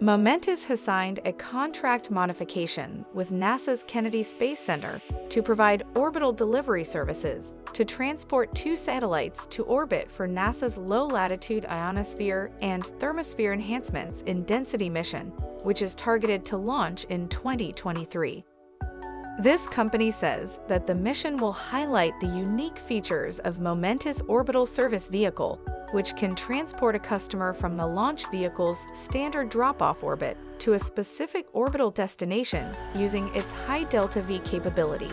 Momentus has signed a contract modification with NASA's Kennedy Space Center to provide orbital delivery services to transport two satellites to orbit for NASA's Low Latitude Ionosphere and Thermosphere Enhancements in Density mission, which is targeted to launch in 2023. This company says that the mission will highlight the unique features of Momentus Orbital Service Vehicle which can transport a customer from the launch vehicle's standard drop-off orbit to a specific orbital destination using its high delta-v capability.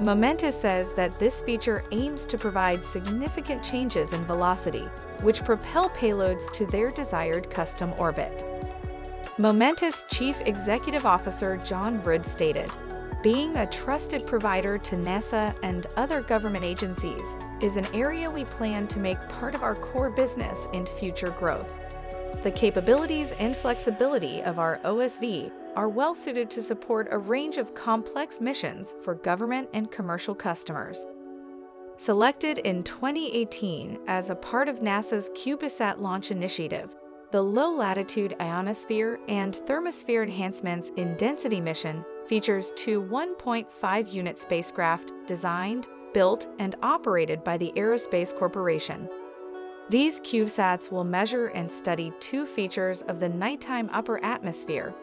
Momentus says that this feature aims to provide significant changes in velocity, which propel payloads to their desired custom orbit. Momentus Chief Executive Officer John Rood stated, being a trusted provider to NASA and other government agencies is an area we plan to make part of our core business and future growth. The capabilities and flexibility of our OSV are well suited to support a range of complex missions for government and commercial customers. Selected in 2018 as a part of NASA's CubeSat launch initiative, the Low Latitude Ionosphere and Thermosphere Enhancements in Density mission features two 1.5 unit spacecraft designed, built, and operated by the Aerospace Corporation. These CubeSats will measure and study two features of the nighttime upper atmosphere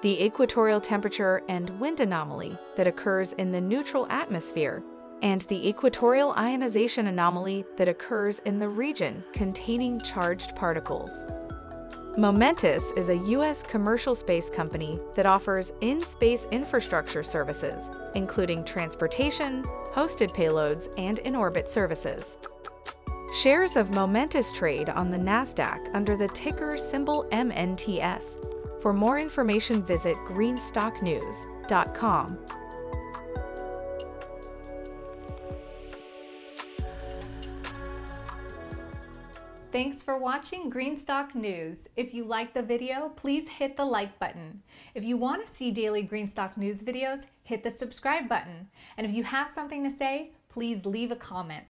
the equatorial temperature and wind anomaly that occurs in the neutral atmosphere, and the equatorial ionization anomaly that occurs in the region containing charged particles. Momentus is a U.S. commercial space company that offers in-space infrastructure services, including transportation, hosted payloads, and in-orbit services. Shares of Momentus trade on the NASDAQ under the ticker symbol MNTS. For more information visit greenstocknews.com. Thanks for watching Greenstock News. If you liked the video, please hit the like button. If you want to see daily Greenstock News videos, hit the subscribe button. And if you have something to say, please leave a comment.